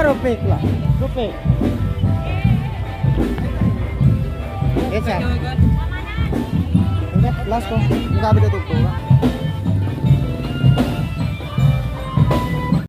Rupik lah. Rupik. Yes, ya. Ingat, last ko.